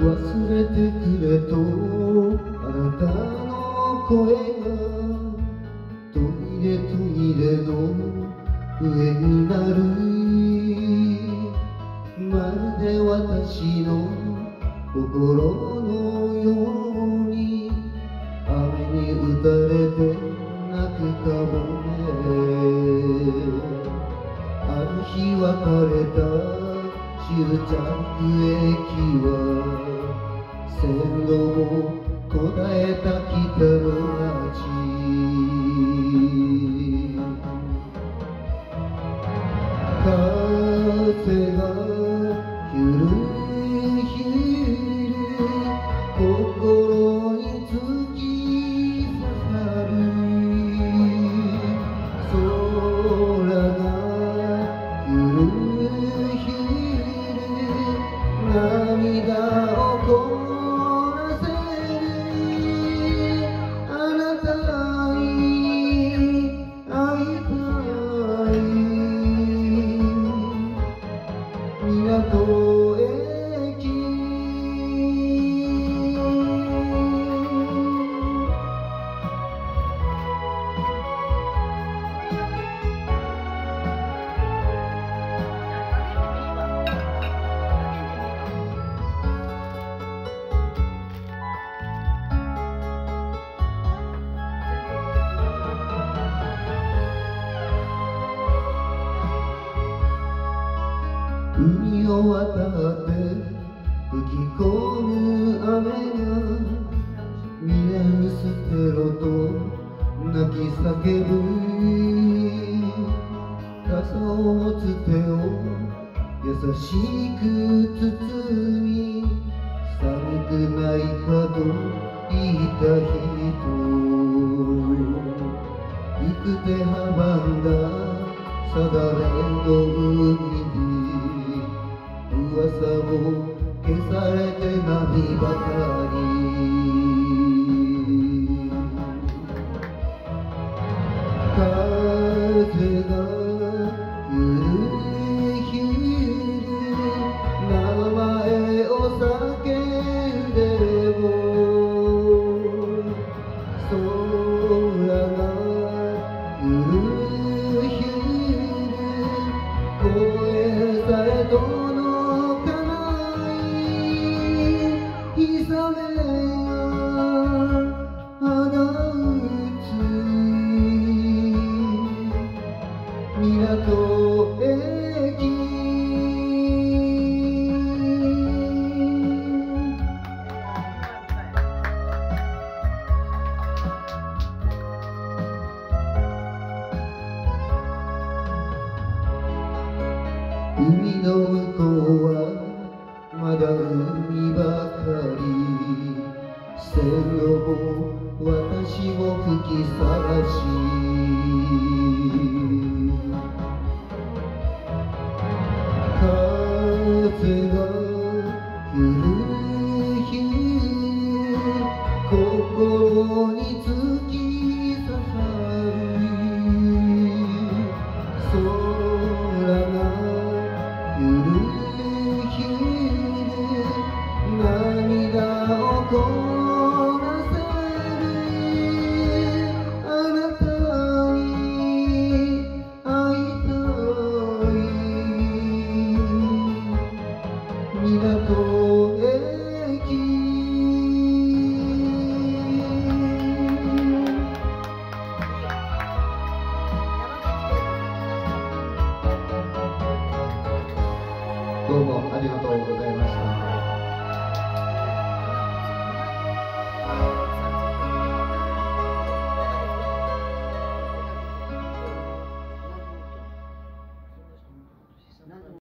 忘れてくれとあなたの声がトイレトイレの上になる。まるで私の心のよう終着駅は線路を答えた北の街。海を渡って吹き込む雨が見える捨てろと泣き叫ぶ傘を持つてを優しく包み寒くないかと言った人行く手阻んだ定めの Oh. 海の向こう心に突き刺さる空がゆるひる涙をこらせるあなたに会いたい港駅どうもありがとうございました。